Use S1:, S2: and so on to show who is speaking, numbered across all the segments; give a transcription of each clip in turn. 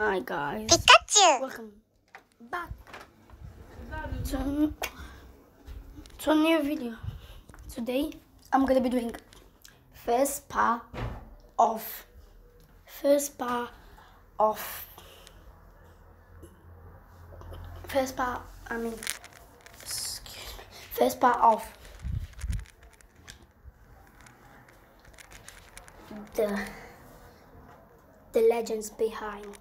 S1: Hi guys,
S2: Pikachu!
S1: welcome back to, to a new video. Today I'm gonna be doing first part of first part of first part I mean excuse me first part of the the legends behind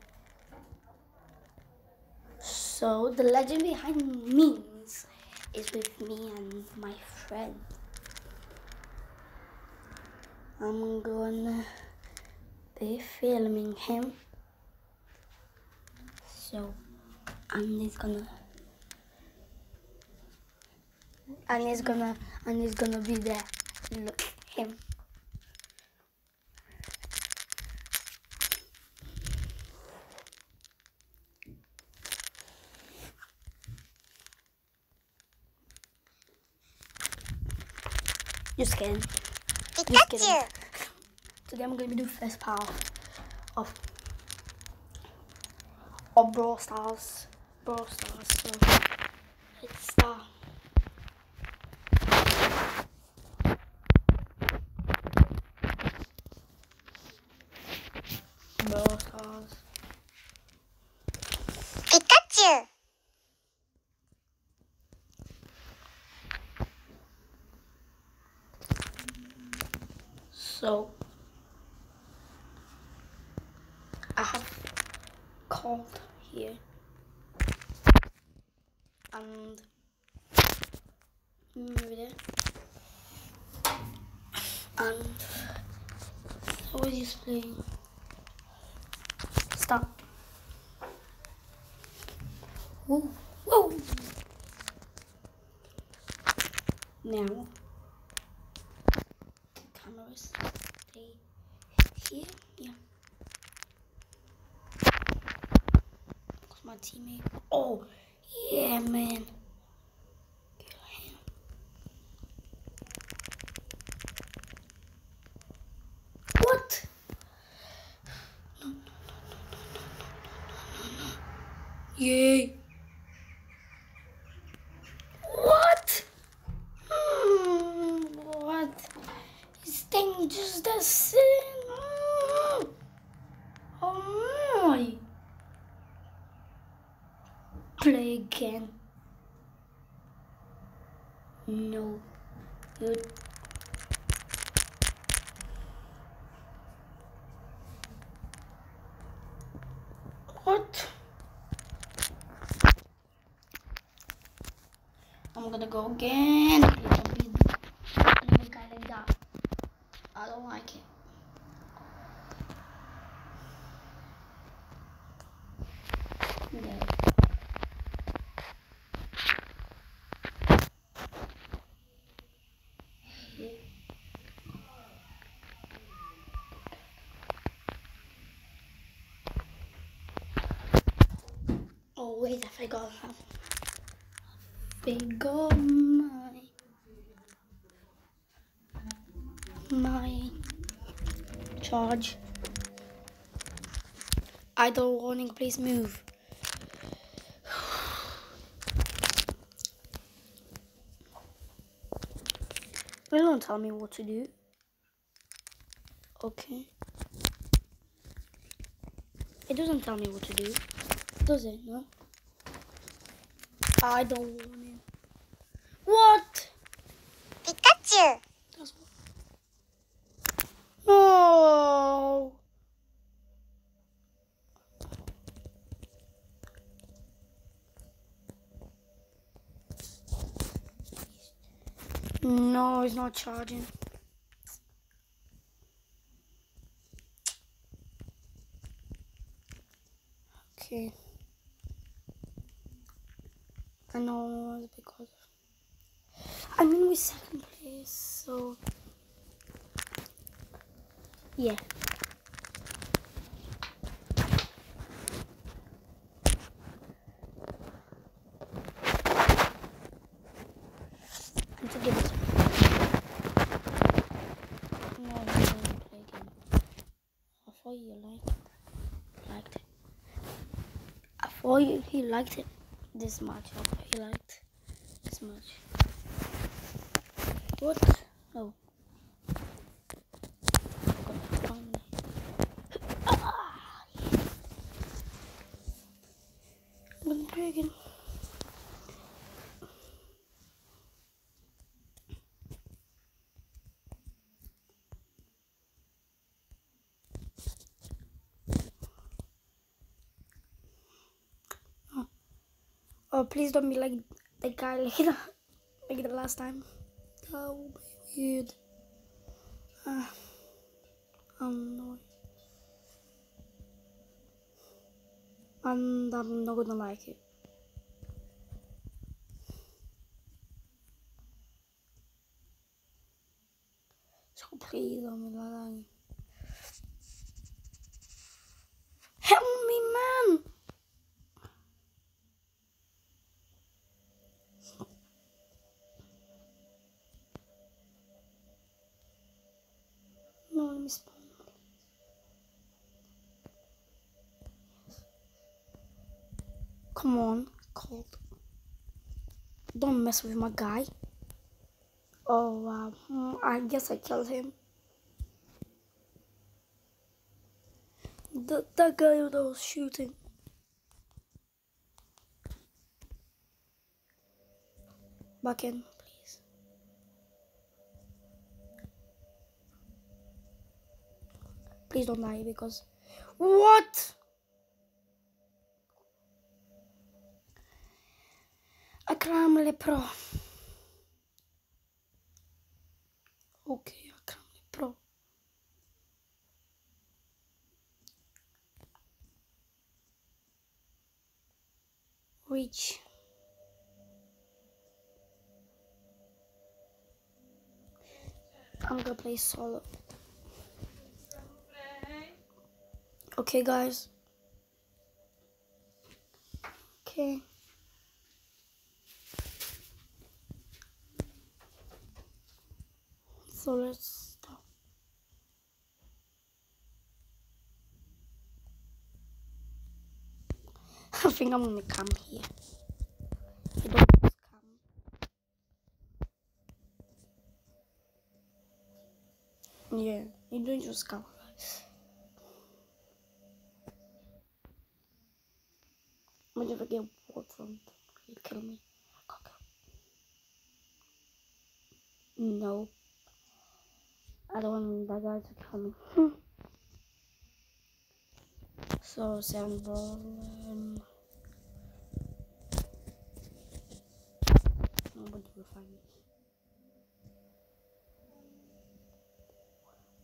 S1: so the legend behind memes is with me and my friend. I'm gonna be filming him. So and he's gonna and he's gonna and he's gonna be there. Look him. Just kidding. Just kidding.
S2: Pikachu!
S1: Today I'm gonna be doing first part of of Brawl Stars. Brawl Stars. So let's start. Brawl Stars.
S2: Pikachu!
S1: So I have Colt here. And move it. And so is this playing cameras here yeah Cause my teammate. Oh, yeah, man. can. No, you wait, I forgot. I forgot my my charge. Idle warning, please move. They don't tell me what to do. Okay. It doesn't tell me what to do. Does it? No. I don't want it. What?
S2: Pikachu!
S1: No. Oh. No, it's not charging. Okay. I because I mean we second place, so yeah. you liked it. Liked it. I thought you, he liked it this much. He liked this much. What? Oh. Got finally. Ah! The dragon. Oh, please don't be like the guy like the, like the last time. That would be weird. Uh, I'm not. And I'm not gonna like it. So please don't be like Help me, man! No, let me spawn. Come on, Colt. Don't mess with my guy. Oh wow, Hmm, I guess I killed him. The that guy that was shooting. Back in, please. Please don't die because what? Akram Pro. Okay, Akram Pro. Reach. I'm gonna play solo. Okay, guys. Okay. So let's stop. I think I'm gonna come here. I don't just come. Yeah, you don't just come. I'm gonna get from you kill me. Okay. No. I don't want that guy to kill me. So will find me.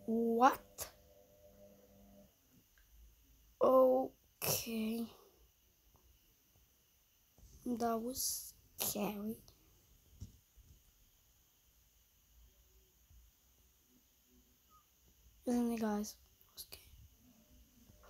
S1: What? Okay. That was scary. Isn't it, guys?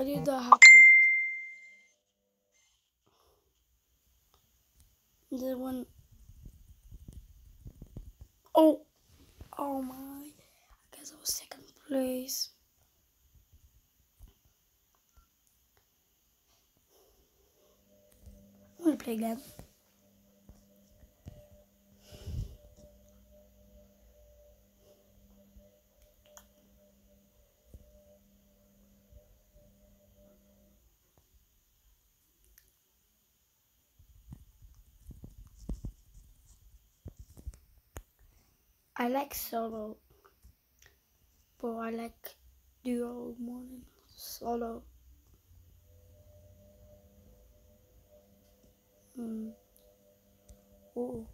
S1: Why did that happen? The one. Oh. Oh my. I guess I was second place. I'm gonna play again. I like solo, but I like duo more than solo. Hmm. Oh.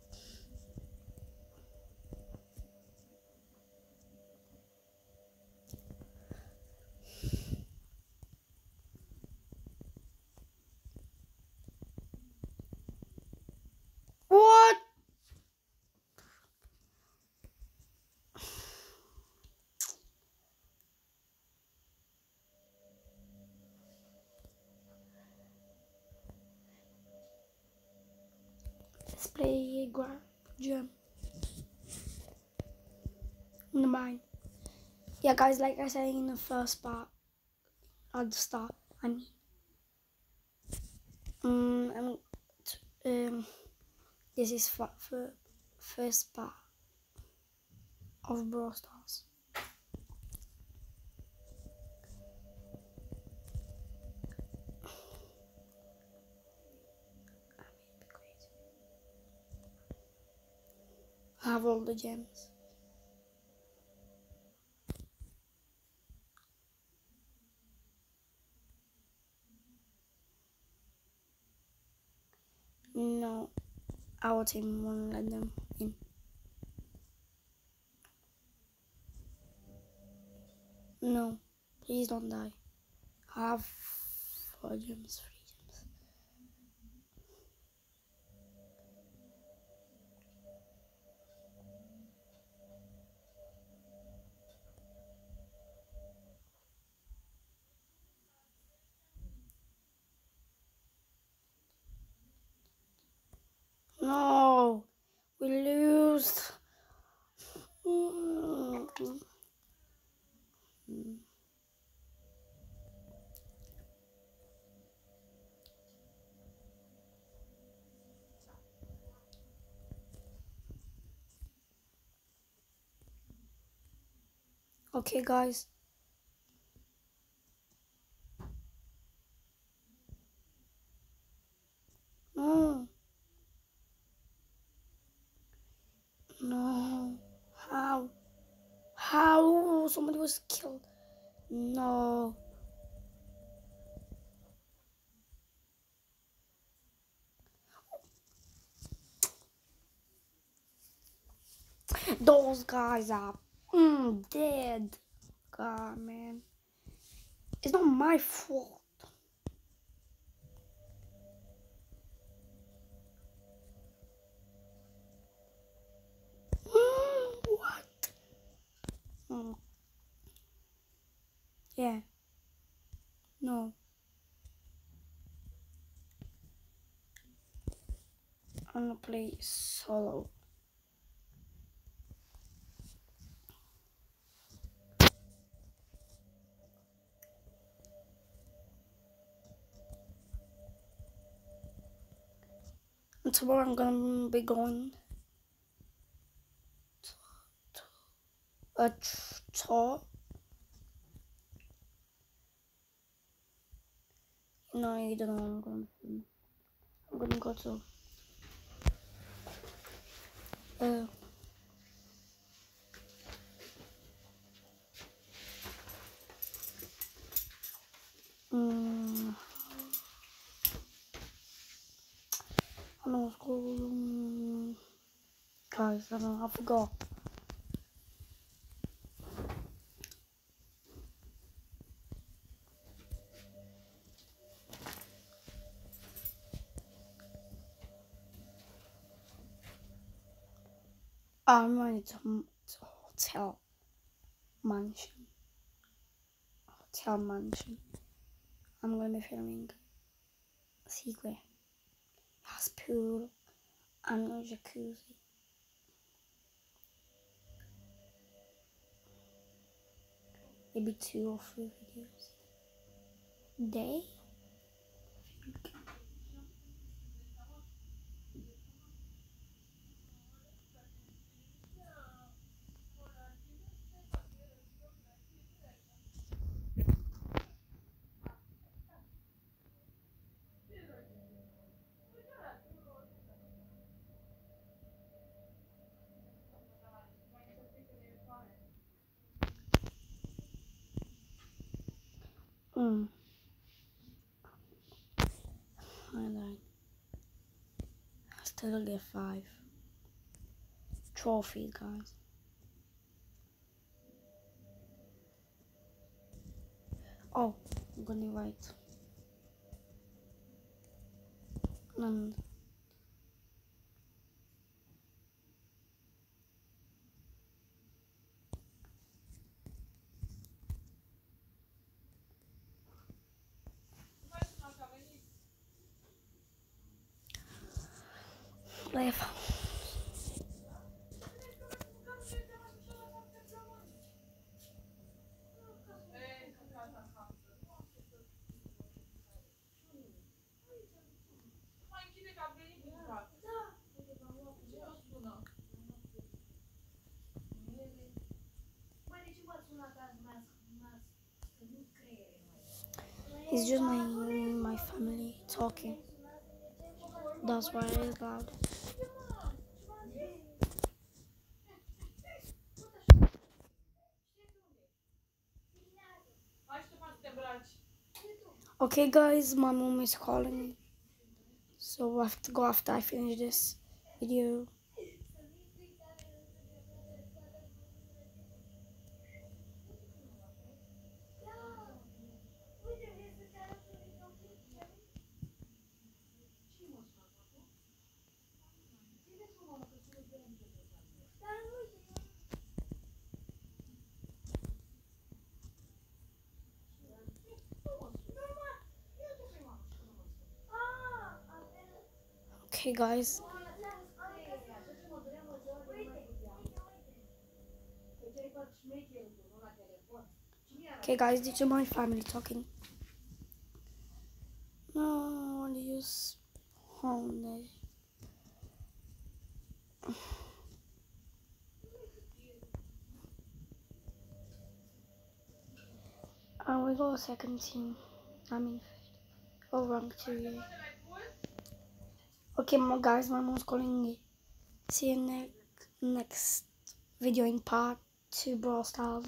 S1: Play gym. Never mind. Yeah, guys, like I said in the first part, at the start, I mean, um, I'm, t- um, this is for, for first part of Brawl Stars. Have all the gems. No, our team won't let them in. No, please don't die. I have four gems, three No, we lose. Okay, guys. Those guys are mm, dead. God, man. It's not my fault. Mm, what? Mm. Yeah. No. I'm gonna play solo. Tomorrow I'm gonna be going a tour. No, you don't know I'm going to. I'm gonna go to. Uh, mm, I know it's called. Um, guys, I forgot. I'm going to, to hotel mansion. Hotel mansion. I'm gonna be filming secret. Has pool and a jacuzzi. Maybe two or three videos a day. Mm. I died. I still get five trophies, guys. Oh, I'm gonna write. And live. It's just my my family talking. That's why it's loud. Okay, guys, my mom is calling so I have to go after I finish this video. Okay, guys. Okay, guys, this is my family talking. No, I want to use home. And eh? uh, we got a second team. I mean, oh, rank two. Yeah. Okay, guys, my mom's calling me. See you next next video in part two Brawl Stars.